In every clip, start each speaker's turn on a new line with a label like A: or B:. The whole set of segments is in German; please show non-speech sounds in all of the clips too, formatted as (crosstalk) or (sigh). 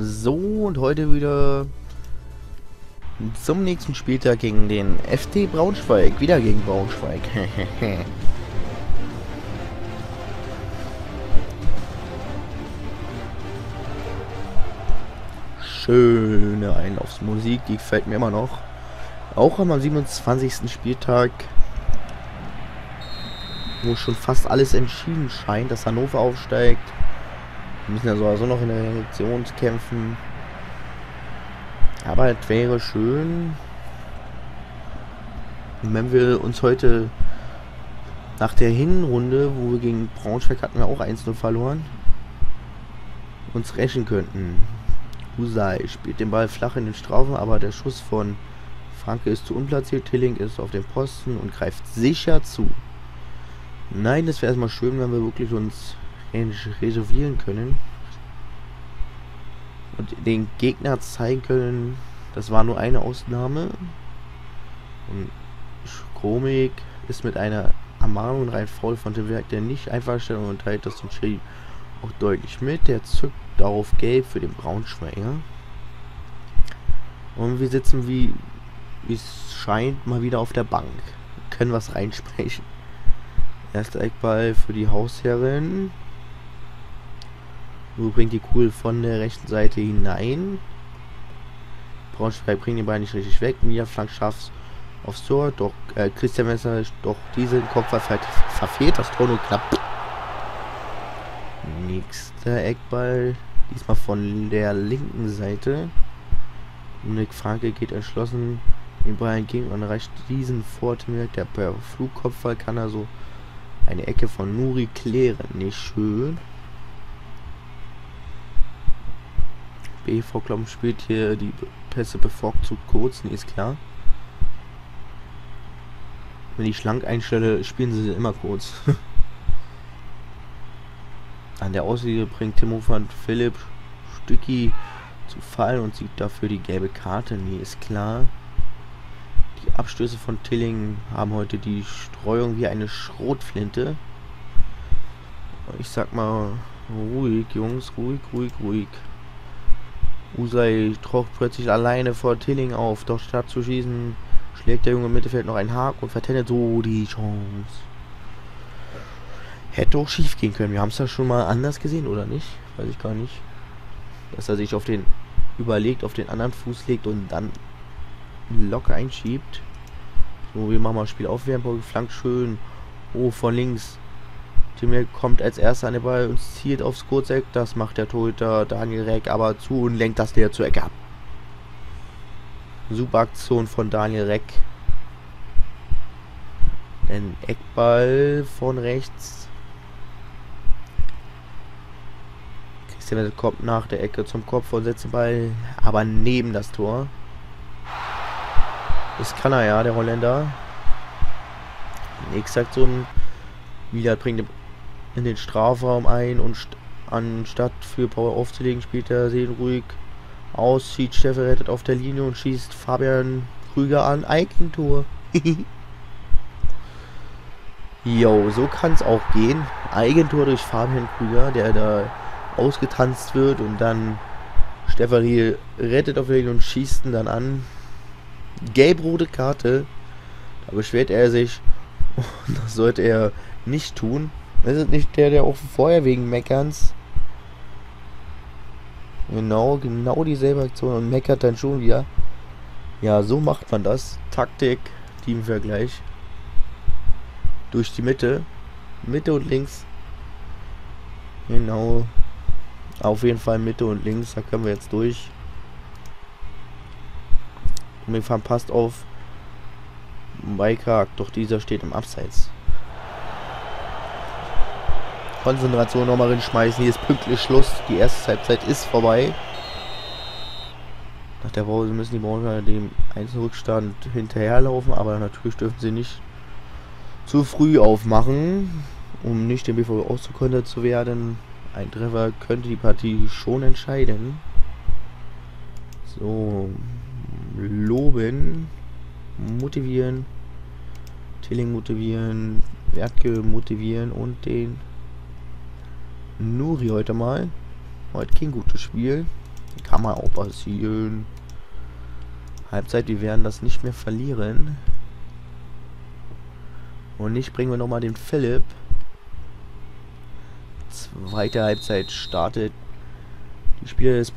A: So, und heute wieder zum nächsten Spieltag gegen den FT Braunschweig. Wieder gegen Braunschweig. (laughs) Schöne Einlaufsmusik, die gefällt mir immer noch. Auch am 27. Spieltag, wo schon fast alles entschieden scheint, dass Hannover aufsteigt. Wir müssen ja sowieso noch in der Reaktion kämpfen. Aber es wäre schön, wenn wir uns heute nach der Hinrunde, wo wir gegen Braunschweig hatten wir auch 1-0 verloren, uns rächen könnten. Husay spielt den Ball flach in den Straufen, aber der Schuss von Franke ist zu unplatziert. Tilling ist auf dem Posten und greift sicher zu. Nein, das wäre erstmal schön, wenn wir wirklich uns reservieren können. Und den Gegner zeigen können, das war nur eine Ausnahme. Und Chromik ist mit einer Ermahnung rein faul von dem Werk, der nicht einfach stellt und teilt das den Schiri auch deutlich mit. Der zückt darauf gelb für den Braunschweiger. Und wir sitzen wie es scheint mal wieder auf der Bank. Können was reinsprechen. Erster Eckball für die Hausherrin. Nur bringt die Kugel von der rechten Seite hinein. Braunschweig bringt den Ball nicht richtig weg. Mia Flank schafft aufs Tor. Doch äh, Christian Messer doch diesen Kopf verfehlt. Das Tor nur knapp. Nächster Eckball. Diesmal von der linken Seite. Nick Franke geht entschlossen den Ball entgegen und erreicht diesen Vorteil. Der per Flugkopfball kann also eine Ecke von Nuri klären. Nicht schön. BV Klom spielt hier die Pässe bevorzugt kurz, nee, ist klar. Wenn ich schlank einstelle, spielen sie immer kurz. (laughs) An der Aussicht bringt Timo van Philipp Stücki zu Fall und sieht dafür die gelbe Karte. Nee, ist klar. Die Abstöße von Tilling haben heute die Streuung wie eine Schrotflinte. Ich sag mal, ruhig, Jungs, ruhig, ruhig, ruhig. Usai taucht plötzlich alleine vor Tilling auf, doch statt zu schießen, schlägt der junge Mittelfeld noch einen Haken und vertendet so die Chance. Hätte auch schief gehen können. Wir haben es ja schon mal anders gesehen, oder nicht? Weiß ich gar nicht. Dass er sich auf den überlegt, auf den anderen Fuß legt und dann locker einschiebt. So, wir machen mal Spiel aufwärmen, flank schön. Oh, von links. Timmer kommt als erster an den Ball und zielt aufs Kurzeck. Das macht der Torhüter Daniel Reck aber zu und lenkt das der zur Ecke ab. Super Aktion von Daniel Reck. Ein Eckball von rechts. Christian kommt nach der Ecke zum Kopf und setzt den Ball aber neben das Tor. Das kann er ja, der Holländer. Nächste Aktion. Wieder bringt in den Strafraum ein und st anstatt für Power aufzulegen, spielt er sehr ruhig aus, zieht Steffe rettet auf der Linie und schießt Fabian Krüger an. Eigentor. (laughs) Jo, so kann es auch gehen. Eigentor durch Fabian Krüger, der da ausgetanzt wird und dann Stefanie rettet auf der Linie und schießt ihn dann an. Gelb-rote Karte. Da beschwert er sich. (laughs) Das sollte er nicht tun. Das ist nicht der, der auch vorher wegen Meckerns. Genau, genau dieselbe Aktion und meckert dann schon wieder. Ja, so macht man das. Taktik, Teamvergleich. Durch die Mitte. Mitte und links. Genau. Auf jeden Fall Mitte und links. Da können wir jetzt durch. Und wir fahren passt auf Maikak, doch dieser steht im Abseits. Konzentration nochmal schmeißen. Hier ist pünktlich Schluss. Die erste Halbzeit ist vorbei. Nach der Pause müssen die Braunschweiger dem Einzelrückstand hinterherlaufen, aber natürlich dürfen sie nicht zu früh aufmachen, um nicht dem BVB auszukontert zu werden. Ein Treffer könnte die Partie schon entscheiden. So, loben, motivieren, Tilling motivieren, Wertke motivieren und den Nuri heute mal. Heute kein gutes Spiel. Kann man auch passieren. Halbzeit, wir werden das nicht mehr verlieren. Und nicht bringen wir nochmal den Philipp. Zweite Halbzeit startet. Die Spieler des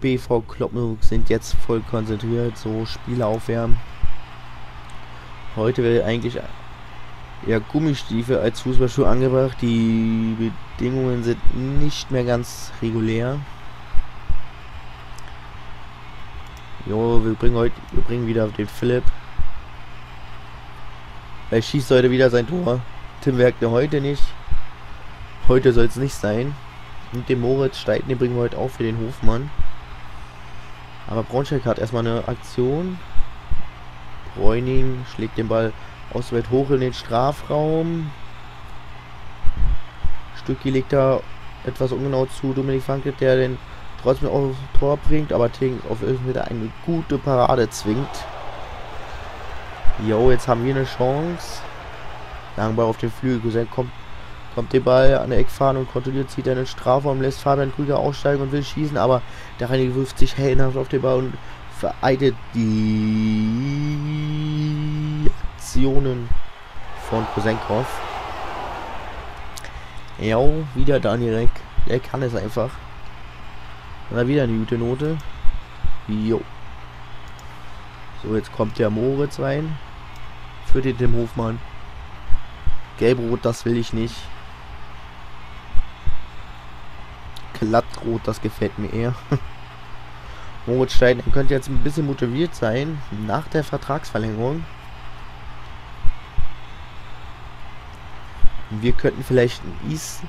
A: BV Kloppenburg sind jetzt voll konzentriert. So, Spiele aufwärmen. Heute wäre eigentlich eher Gummistiefel als Fußballschuhe angebracht. Die Bedingungen sind nicht mehr ganz regulär. Jo, wir bringen heute, wir bringen wieder den Philipp. Er schießt heute wieder sein Tor. Tim Werkne heute nicht. Heute soll es nicht sein. Und den Moritz Steiten, den bringen wir heute auch für den Hofmann. Aber Braunschweig hat erstmal eine Aktion. Bräuning schlägt den Ball ausweit hoch in den Strafraum. Stücki legt da etwas ungenau zu Dominik Franke, der den trotzdem aufs Tor bringt, aber Ting auf wieder eine gute Parade zwingt. Jo, jetzt haben wir eine Chance. Langball auf den Flügel. kommt, kommt der Ball an der Eckfahne und kontrolliert, zieht einen Strafraum, lässt Fabian Krüger aussteigen und will schießen, aber der Reini wirft sich hellenhaft auf den Ball und vereitet die Aktionen von Kosenkov. Ja, wieder Daniel Reck. Der kann es einfach. Na, wieder eine gute Note. Jo. So, jetzt kommt der Moritz rein. Für den Tim Hofmann. Gelb-Rot, das will ich nicht. Glattrot, das gefällt mir eher. (laughs) Moritz Stein könnte jetzt ein bisschen motiviert sein nach der Vertragsverlängerung. Wir könnten vielleicht einen East,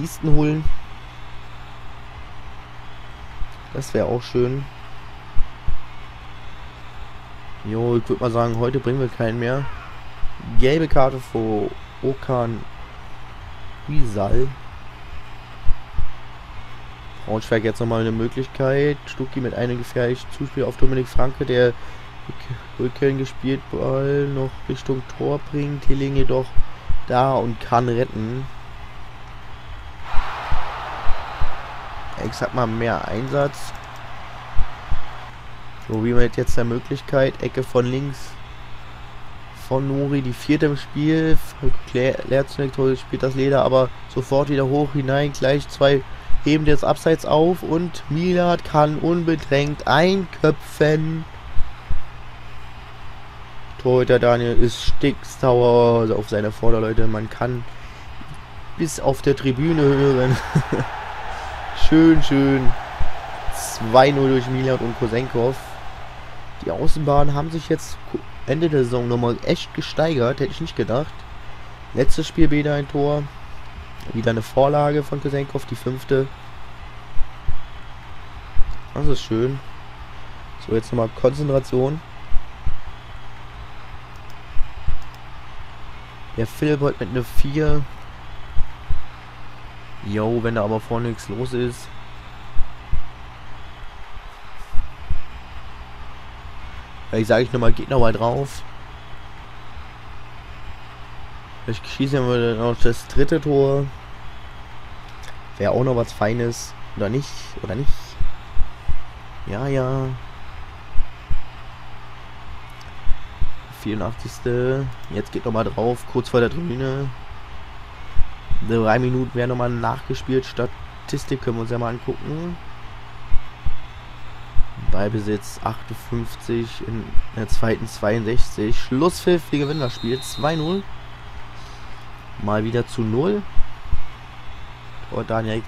A: Easton holen. Das wäre auch schön. Jo, ich würde mal sagen, heute bringen wir keinen mehr. Gelbe Karte vor Okan Rizal. Braunschweig jetzt nochmal eine Möglichkeit. Stucki mit einem gefährlichen Zuspiel auf Dominik Franke, der Rückkehren gespielt Ball noch Richtung Tor bringt. Hilling jedoch da und kann retten. Ich sag mal mehr Einsatz. So, wie mit jetzt der Möglichkeit. Ecke von links von Nuri, die vierte im Spiel. Leerzunächst spielt das Leder, aber sofort wieder hoch hinein. Gleich zwei heben jetzt abseits auf und Milad kann unbedrängt einköpfen. Torhüter Daniel ist sticksauer auf seine Vorderleute. Man kann bis auf der Tribüne hören. (laughs) schön, schön. 2-0 durch Milad und Kosenkov. Die Außenbahnen haben sich jetzt Ende der Saison nochmal echt gesteigert. Hätte ich nicht gedacht. Letztes Spiel wieder ein Tor. Wieder eine Vorlage von Kosenkov, die fünfte. Das ist schön. So, jetzt nochmal Konzentration. Der Philipp heute mit einer 4. Jo, wenn da aber vorne nichts los ist. Ich sage ich nochmal, geht nochmal drauf. Ich schieße wir noch das dritte Tor. Wäre auch noch was Feines. Oder nicht? Oder nicht? Ja, ja. 84. Jetzt geht nochmal drauf. Kurz vor der Tribüne. Drei Minuten werden nochmal nachgespielt. Statistik können wir uns ja mal angucken. Ballbesitz 58 in der zweiten 62. Schlusspfiff, wir gewinnen das Spiel 2-0. Mal wieder zu 0. Tor Daniel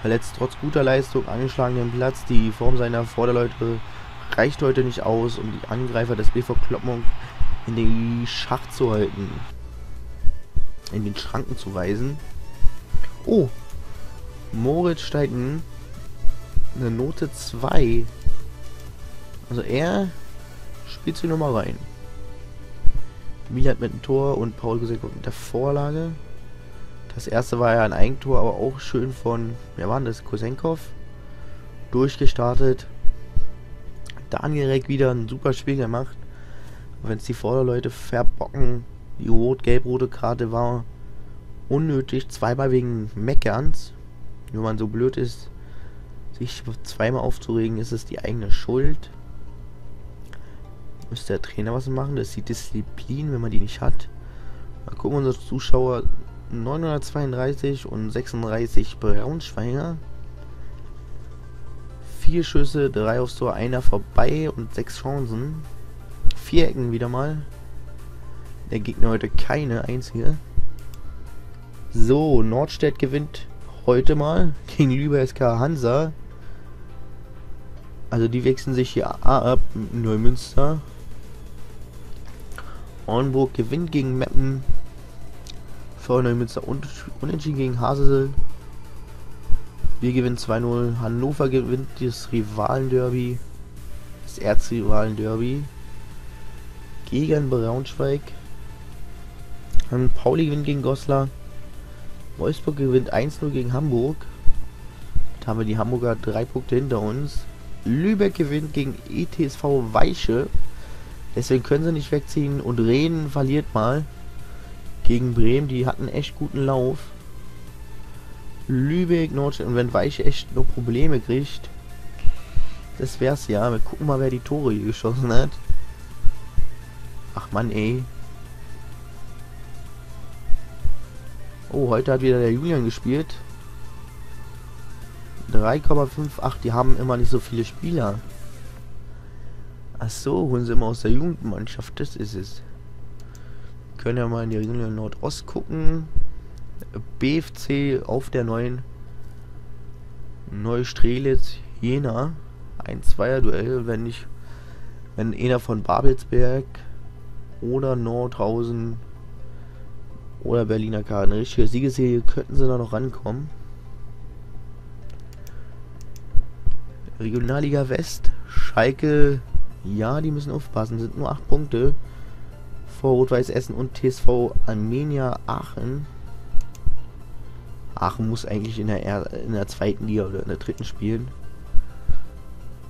A: verletzt trotz guter Leistung, angeschlagenen Platz. Die Form seiner Vorderleute reicht heute nicht aus, um die Angreifer des BV Kloppmung in den Schacht zu halten. In den Schranken zu weisen. Oh! Moritz Steiten eine Note 2 also er spielt sie nochmal rein. Milat mit dem Tor und Paul Gusek mit der Vorlage. Das erste war ja ein Eigentor, aber auch schön von, wer war das? Kosenkov. Durchgestartet. Daniel Reck wieder ein super Spiel gemacht. Wenn es die Vorderleute verbocken, die rot-gelb-rote Karte war unnötig. Zweimal wegen Meckerns. Wenn man so blöd ist, Sich zweimal aufzuregen, ist es die eigene Schuld. Müsste der Trainer was machen? Das ist die Disziplin, wenn man die nicht hat. Mal gucken, unsere Zuschauer 932 und 36 Braunschweiger. Vier Schüsse, drei aufs Tor, einer vorbei und sechs Chancen. Vier Ecken wieder mal. Der Gegner heute keine einzige. So, Nordstedt gewinnt heute mal gegen Lübeck SK Hansa. Also die wechseln sich hier ab. Neumünster. Ornburg gewinnt gegen Meppen. Vor Neumünster und unentschieden gegen Hasel. Wir gewinnen 2-0. Hannover gewinnt das Rivalen-Derby. Das Erzrivalen-Derby. Gegen Braunschweig. Und Pauli gewinnt gegen Goslar. Wolfsburg gewinnt 1-0 gegen Hamburg. Da haben wir die Hamburger drei Punkte hinter uns. Lübeck gewinnt gegen ETSV Weiche. Deswegen können sie nicht wegziehen. Und Reden verliert mal gegen Bremen. Die hatten echt guten Lauf. Lübeck, Nordstadt. Und wenn Weiche echt noch Probleme kriegt, das wär's ja. Wir gucken mal, wer die Tore hier geschossen hat. Ach man, ey. Oh, heute hat wieder der Julian gespielt. 3,58. Die haben immer nicht so viele Spieler. Ach so, holen sie immer aus der Jugendmannschaft. Das ist es. Können ja mal in die Region Nordost gucken. BFC auf der neuen Neustrelitz Jena. Ein Zweier-Duell, wenn nicht, wenn einer von Babelsberg oder Nordhausen oder Berliner Karten. Richtige Siegesserie könnten sie da noch rankommen. Regionalliga West. Schalke. Ja, die müssen aufpassen. Sind nur 8 Punkte. Vor Rot-Weiß Essen und TSV Armenia Aachen. Aachen muss eigentlich in der, er in der zweiten Liga oder in der dritten spielen.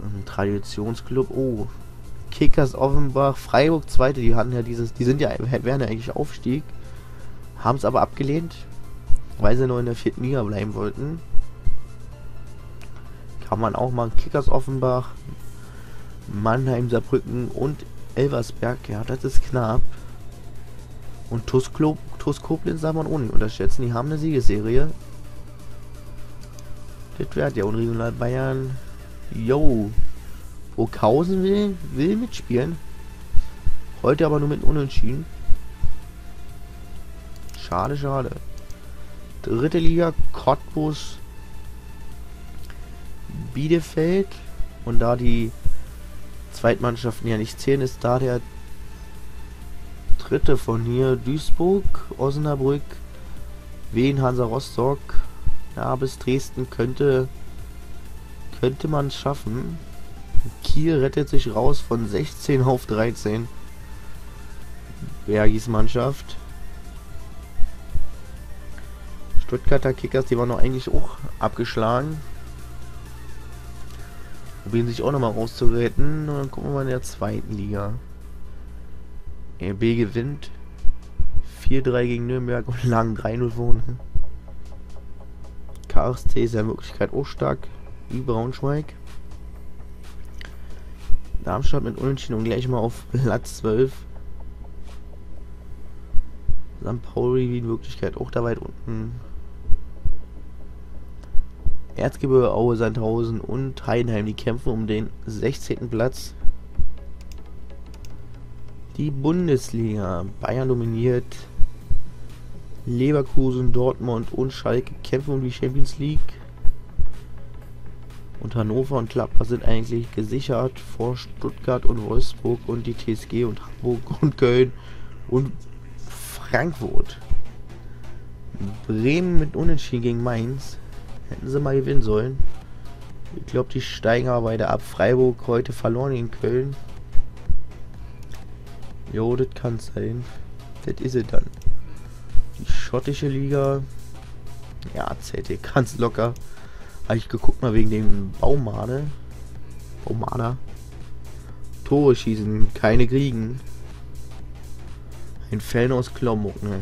A: Ein Traditionsclub. Oh. Kickers Offenbach, Freiburg zweite, die hatten ja dieses, die sind ja, wären ja eigentlich Aufstieg. Haben es aber abgelehnt, weil sie nur in der vierten Liga bleiben wollten. Kann man auch mal Kickers Offenbach, Mannheim, Saarbrücken und Elversberg. Ja, das ist knapp. Und TuS, Koblenz darf man nicht unterschätzen. Die haben eine Siegesserie. Das wird ja Unregional Bayern. Yo. Burghausen will, will mitspielen. Heute aber nur mit Unentschieden. Schade, schade. Dritte Liga, Cottbus, Bielefeld. Und da die Zweitmannschaften ja nicht zählen, ist da der dritte von hier. Duisburg, Osnabrück, Wien, Hansa Rostock. Ja, bis Dresden könnte könnte man schaffen. Kiel rettet sich raus von 16 auf 13. Bergis Mannschaft. Stuttgarter Kickers, die waren noch eigentlich auch abgeschlagen. Probieren sich auch nochmal rauszuretten. Und dann gucken wir mal in der zweiten Liga. RB gewinnt 4-3 gegen Nürnberg und lang 3-0 vorne. KSC ist ja in Wirklichkeit auch stark wie Braunschweig. Darmstadt mit Unentschieden und gleich mal auf Platz 12. St. Pauli wie in Wirklichkeit auch da weit unten. Erzgebirge, Aue, Sandhausen und Heidenheim, die kämpfen um den 16. Platz. Die Bundesliga. Bayern dominiert. Leverkusen, Dortmund und Schalke kämpfen um die Champions League. Und Hannover und Gladbach sind eigentlich gesichert vor Stuttgart und Wolfsburg und die TSG und Hamburg (laughs) und Köln und Frankfurt. Bremen mit Unentschieden gegen Mainz. Hätten sie mal gewinnen sollen. Ich glaube, die steigen aber weiter ab. Freiburg heute verloren in Köln. Jo, das kann sein. Das ist es dann. Die schottische Liga. Ja, zählt ganz locker. Habe ich geguckt mal wegen dem Baumade. Baumada. Tore schießen, keine kriegen. Ein Fan aus Klommuck, ne?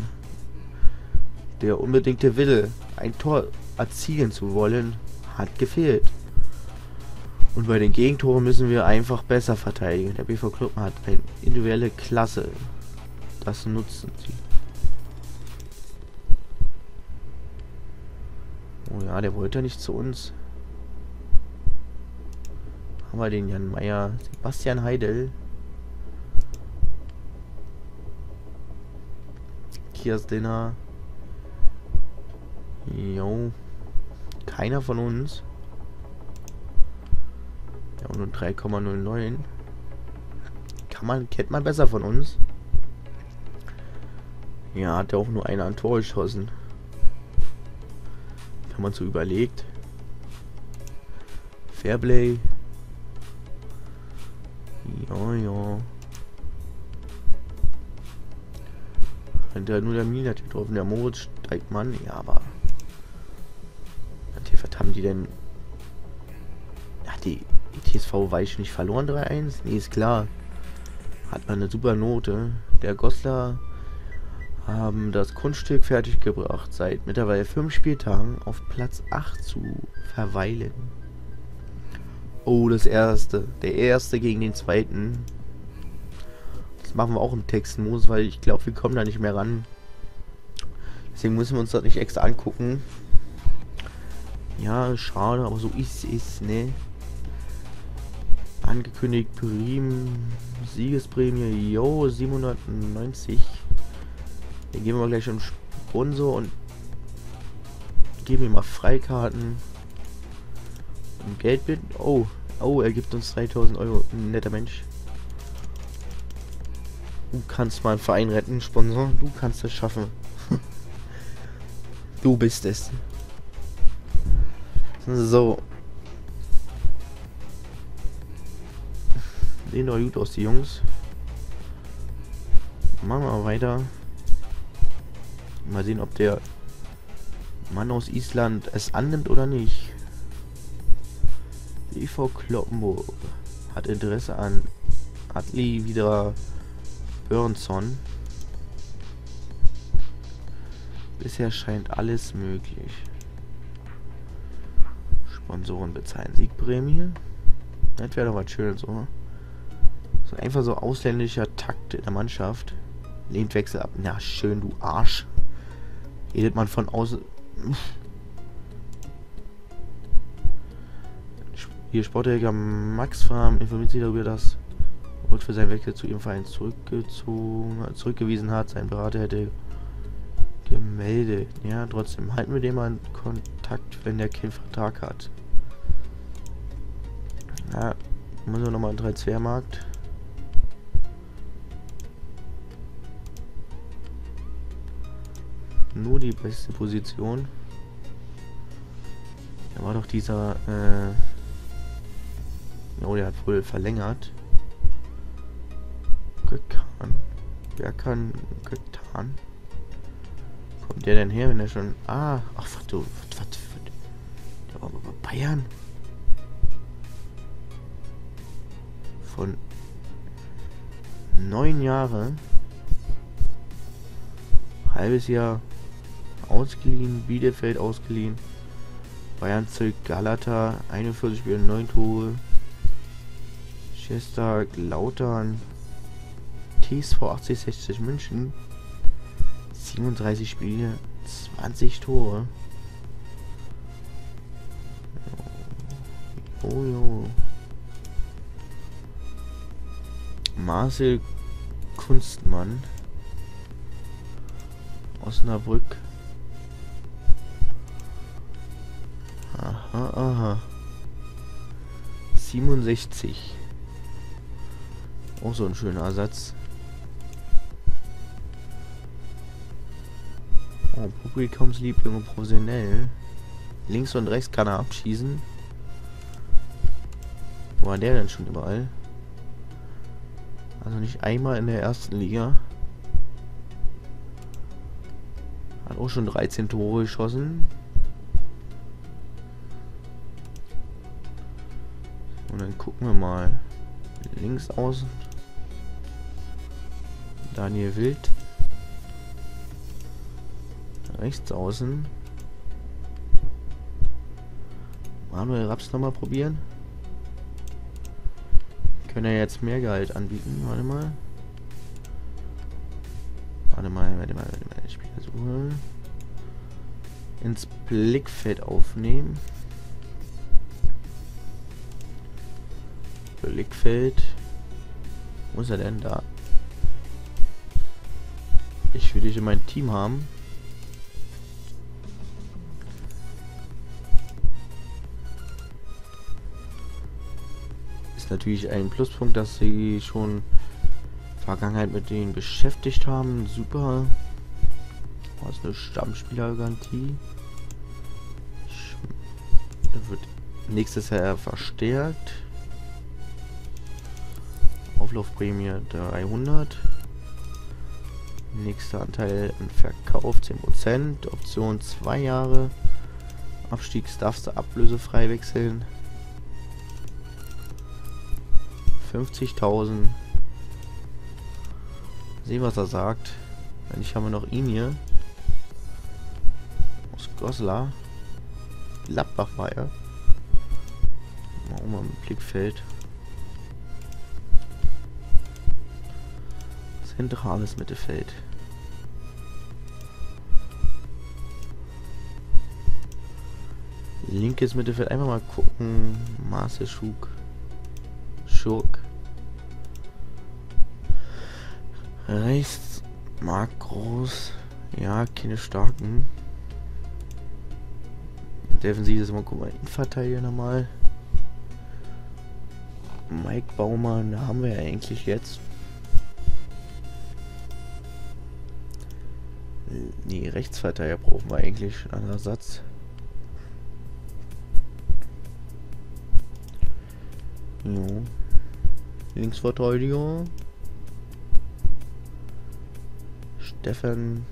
A: Der unbedingte Wille, ein Tor erzielen zu wollen, hat gefehlt. Und bei den Gegentoren müssen wir einfach besser verteidigen. Der BV Club hat eine individuelle Klasse. Das nutzen sie. Oh ja, der wollte nicht zu uns. Haben wir den Jan Meier. Sebastian Heidel. Kias Dinner. Jo. Keiner von uns. Ja, nur 3,09. Kann man, kennt man besser von uns. Ja, hat er auch nur einer an Tor geschossen. Wenn man so überlegt. Fairplay. Ja, ja. Wenn der nur der Mine hat getroffen, der Moritz steigt man, ja, aber. Was haben die denn? Ja, die TSV Weich nicht verloren 3-1? Nee, ist klar. Hat man eine super Note. Der Goslar haben das Kunststück fertiggebracht, seit mittlerweile fünf Spieltagen auf Platz 8 zu verweilen. Oh, das erste. Der erste gegen den zweiten. Das machen wir auch im Textmodus, weil ich glaube, wir kommen da nicht mehr ran. Deswegen müssen wir uns das nicht extra angucken. Ja, schade, aber so ist es, ne? Angekündigt Prim Siegesprämie, yo, 790. Dann geben wir gleich einen Sponsor und geben ihm mal Freikarten. Und Geld bitten. Oh, oh, er gibt uns 3000 Euro. Ein netter Mensch. Du kannst mal einen Verein retten, Sponsor. Du kannst es schaffen. (laughs) du bist es. So. Sehen doch gut aus, die Jungs. Machen wir weiter. Mal sehen, ob der Mann aus Island es annimmt oder nicht. EV Kloppenburg hat Interesse an Atli wieder Börnson. Bisher scheint alles möglich. Sponsoren bezahlen Siegprämie. Das wäre doch was Schönes, oder? So einfach so ausländischer Takt in der Mannschaft. Lehnt Wechsel ab. Na schön, du Arsch. Redet man von außen. Hier Sportjäger Max Farm informiert sich darüber, dass Holt für seinen Wechsel zu ihrem Verein zurückgezogen, zurückgewiesen hat. Sein Berater hätte gemeldet. Ja, trotzdem halten wir den mal in Kontakt, wenn der keinen Vertrag hat. Ja, muss wir nochmal einen Transfermarkt. Nur die beste Position. Da war doch dieser, äh Oh, der hat wohl verlängert. Getan. Wer kann getan? Kommt der denn her, wenn er schon... Ah, ach, was du... Was, was, was, der war bei Bayern. Von neun Jahre. Halbes Jahr ausgeliehen. Bielefeld ausgeliehen. Bayern zurück Galata. 41 Spiele, 9 Tore. Chester, Lautern. TSV 8060 München. 37 Spiele, 20 Tore. Oh jo. Marcel Kunstmann. Osnabrück. Aha, aha. 67. Auch so ein schöner Ersatz. Oh, Publikumsliebling und professionell. Links und rechts kann er abschießen. Wo war der denn schon überall? Also nicht einmal in der ersten Liga. Hat auch schon 13 Tore geschossen. Und dann gucken wir mal. Links außen. Daniel Wild. Rechts außen. Manuel Raps nochmal probieren. können ja jetzt mehr Gehalt anbieten. Warte mal. Warte mal, warte mal, warte mal. Spielersuche. Ins Blickfeld aufnehmen. Blickfeld. Wo ist er denn da? Ich will dich in mein Team haben. Ist natürlich ein Pluspunkt, dass sie schon Vergangenheit mit denen beschäftigt haben. Super. Oh, ist eine Stammspielergarantie. Wird nächstes Jahr verstärkt. Auflaufprämie 300. Nächster Anteil im Verkauf 10%. Option 2 Jahre. Abstiegs darfst du ablösefrei wechseln. 50.000. Sehen, was er sagt. Eigentlich haben wir noch ihn hier. Aus Goslar. Gladbach war er. Mal um im Blickfeld. Zentrales Mittelfeld. Linkes Mittelfeld. Einfach mal gucken. Marcel Schug. Schurk. Rechts. Groß. Ja, keine starken. Defensiv ist mal, guck mal, Innenverteidiger nochmal. Mike Baumann haben wir ja eigentlich jetzt. Nee, Rechtsverteidiger brauchen wir eigentlich. Anderer Satz. Jo. Linksverteidiger. Stefan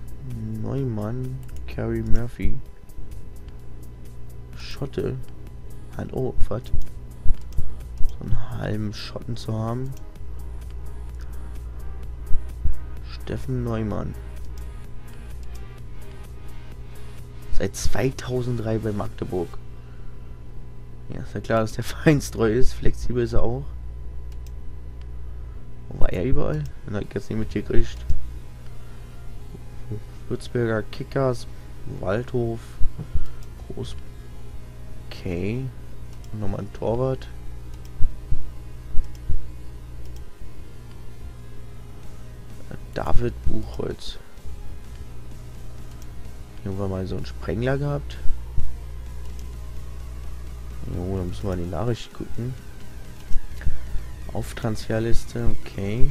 A: Neumann. Carrie Murphy. Schotte. Ein oh, was? So einen halben Schotten zu haben. Steffen Neumann. Seit 2003 bei Magdeburg. Ja, ist ja klar, dass der (laughs) vereinstreu ist. Flexibel ist er auch. Wo war er überall? Dann hat jetzt nicht mitgekriegt. Würzberger Kickers, Waldhof, Groß Okay. Nochmal ein Torwart. David Buchholz. Wir mal so einen Sprengler gehabt. Jo, dann müssen wir in die Nachricht gucken. Auf Transferliste, okay.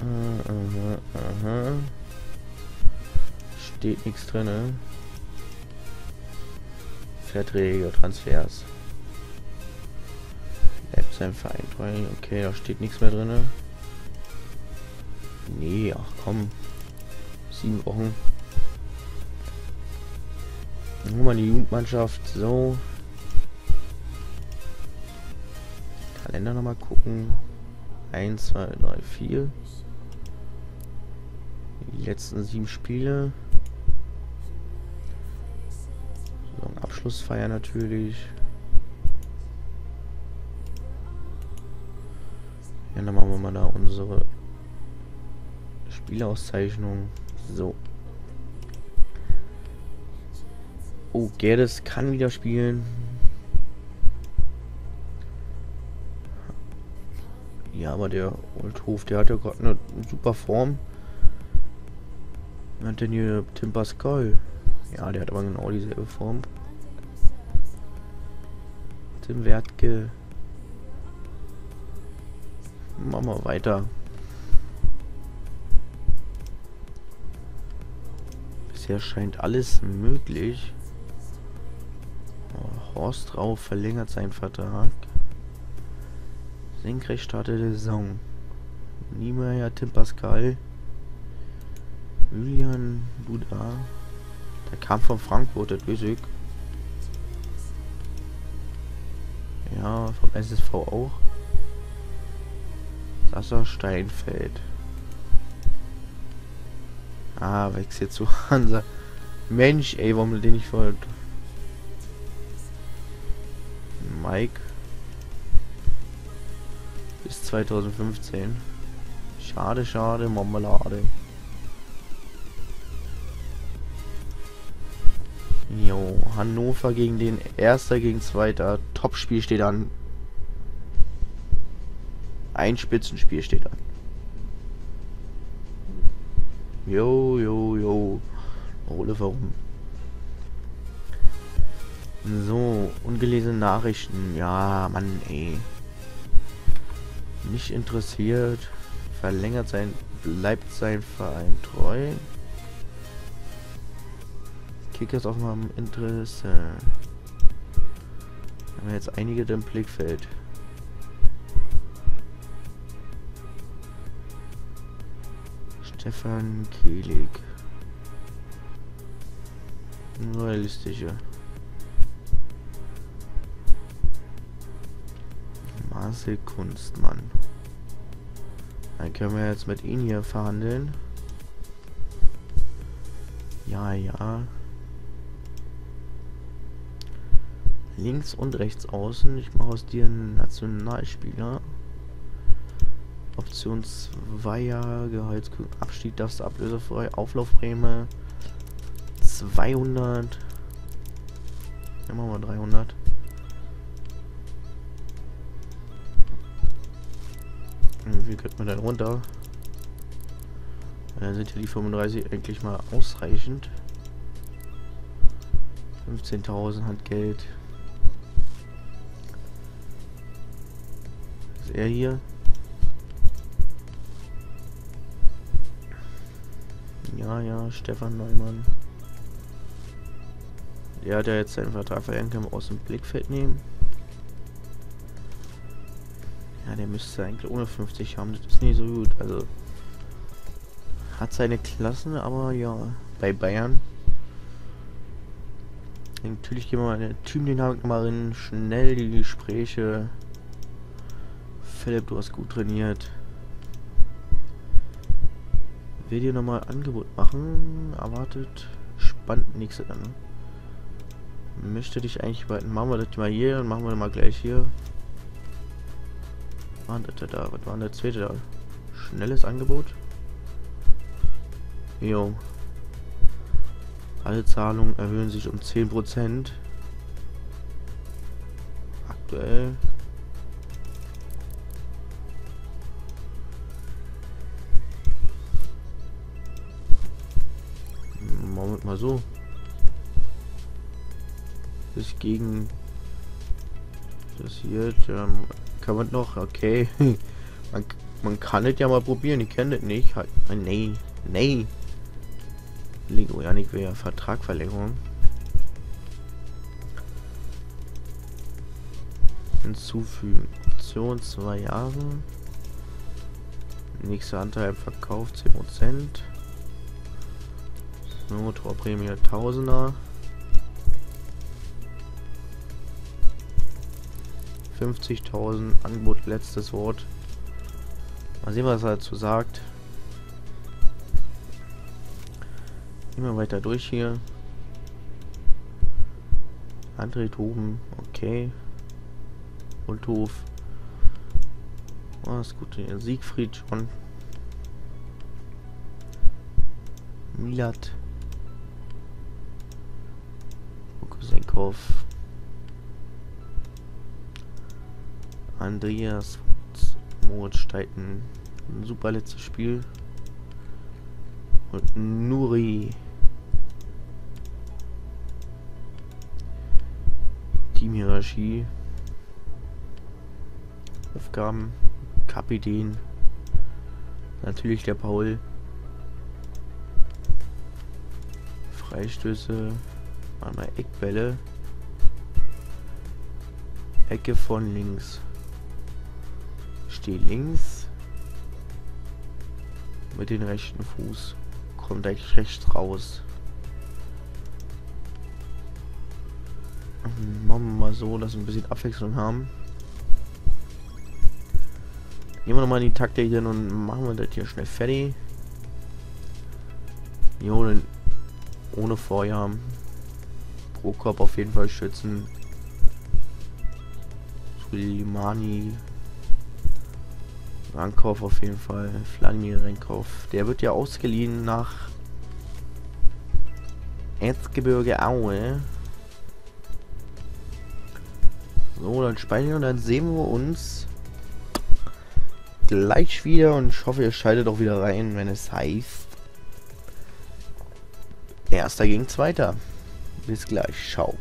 A: Uh, aha, aha. Steht nichts drin, ne? Verträge, Transfers. Bleibt sein Verein. Okay, da steht nichts mehr drin. Nee, ach komm. Sieben Wochen. Nur mal die Jugendmannschaft. So. Kalender nochmal gucken. 1, 2, 3, 4. Die letzten sieben Spiele. Abschlussfeier natürlich. Ja, dann machen wir mal da unsere Spielauszeichnung. So. Oh, Gerdes kann wieder spielen. Ja, aber der Oldhof, der hat ja gerade eine super Form. Wer hat denn hier Tim Pascal? Ja, der hat aber genau dieselbe Form. Tim Wertke. Machen wir weiter. Bisher scheint alles möglich. Oh, Horst Rau verlängert seinen Vertrag. Senkrecht startet die Saison. Niemeyer, Tim Pascal. Julian Duda. Der kam von Frankfurt, der Dösig. Ja, vom SSV auch. Sasser Steinfeld. Ah, wechselt zu (laughs) Hansa. Mensch, ey, warum den nicht folgt? Mike. Bis 2015. Schade, schade, Marmelade. Jo, Hannover gegen den Erster gegen Zweiter. Topspiel steht an. Ein Spitzenspiel steht an. Jo, jo, jo. Ole, warum? So, ungelesene Nachrichten. Ja, Mann, ey. Nicht interessiert. Verlängert sein, bleibt sein Verein treu. Kickers auf meinem Interesse. Haben wir jetzt einige im Blickfeld. Stefan Kelig. Realistische. Marcel Kunstmann. Dann können wir jetzt mit ihm hier verhandeln. Ja, ja. Links und rechts außen. Ich mache aus dir einen Nationalspieler. Option 2 Jahre Gehaltskühl. Abstieg darfst du ablösefrei. Auflaufprämie 200. Ja, machen wir 300. Wie könnte man denn runter? Dann sind ja die 35 eigentlich mal ausreichend. 15.000 Handgeld. Ist er hier? Ja, ja, Stefan Neumann. Der hat ja jetzt seinen Vertrag verlängert, können wir aus dem Blickfeld nehmen. Ja, der müsste eigentlich ohne 50 haben. Das ist nicht so gut. Also hat seine Klassen, aber ja, bei Bayern. Natürlich gehen wir mal in der Teamdynamik mal in schnell die Gespräche. Philipp, du hast gut trainiert. Will dir nochmal Angebot machen. Erwartet. Spannend nächste dann. Möchte dich eigentlich bald. Machen wir das mal hier und machen wir mal gleich hier. Was war das da? Was war der zweite da? Schnelles Angebot? Jo. Alle Zahlungen erhöhen sich um 10%. Aktuell. Mal so. Das gegen das hier, ähm, kann man noch, okay. (laughs) man, man kann es ja mal probieren, ich kenne das nicht. Halt, nee, nee. Lego Janik wäre Vertragverlängerung. Hinzufügen. Option 2 Jahre. Nächster Anteil im Verkauf 10%. So, Torprämie Tausender. 50.000 Angebot letztes Wort. Mal sehen, was er dazu sagt. Immer weiter durch hier. André Toben, okay. Ulthof. Oh, ist gut. Siegfried schon. Milat. Okusenkov. Andreas Moritz Steiten. Ein super letztes Spiel. Und Nuri. Teamhierarchie. Aufgaben. Kapitän. Natürlich der Paul. Freistöße. Einmal Eckbälle. Ecke von links. Steh links. Mit dem rechten Fuß. Kommt gleich rechts raus. Machen wir mal so, dass wir ein bisschen Abwechslung haben. Gehen wir nochmal die Taktik hin und machen wir das hier schnell fertig. Jo, ohne. Pro Kopf auf jeden Fall schützen. Suleimani. Rankov auf jeden Fall. Vladimir Rankov. Der wird ja ausgeliehen nach Erzgebirge Aue. So, dann speichern und dann sehen wir uns gleich wieder und ich hoffe, ihr schaltet auch wieder rein, wenn es heißt Erster gegen Zweiter. Bis gleich. Ciao.